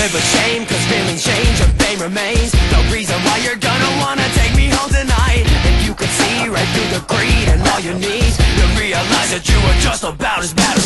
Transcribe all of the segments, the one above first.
live with shame Cause feelings change and fame remains. No reason why you're gonna wanna take me home tonight. If you could see right through the greed and all your needs You realize that you are just about as bad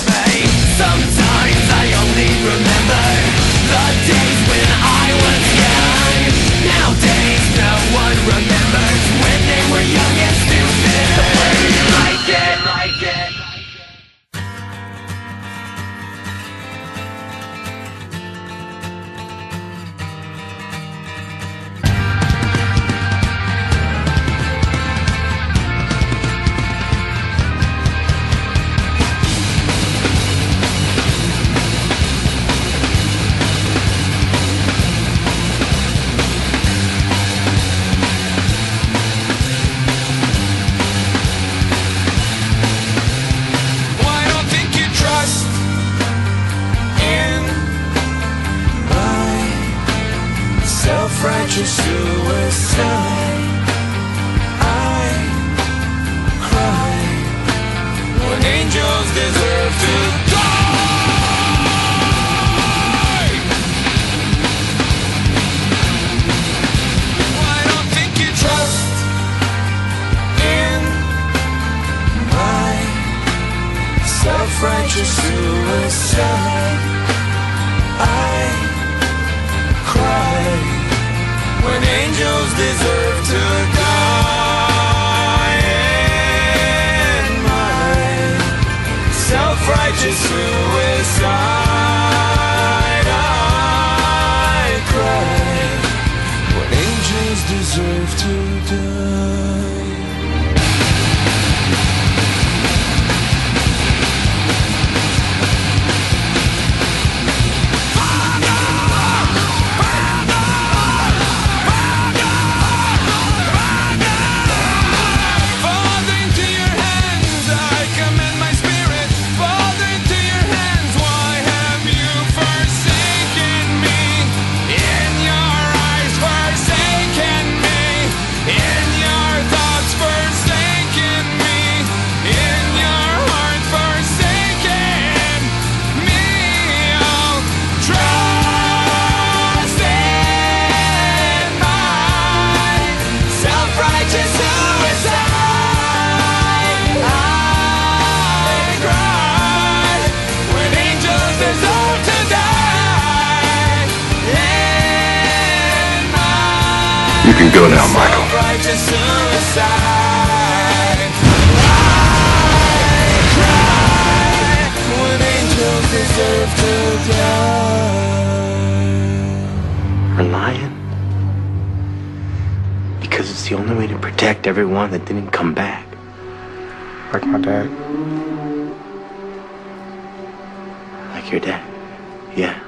suicide. I cry when angels deserve to die. Don't think you trust in my self-righteous suicide. I cry angels deserve to die. In my self-righteous suicide, I cry when angels deserve to die. You can go now, Michael. self-righteous suicide. I cry when angels deserve to die. We're lying? Because it's the only way to protect everyone that didn't come back. Like my dad. Like your dad. Yeah.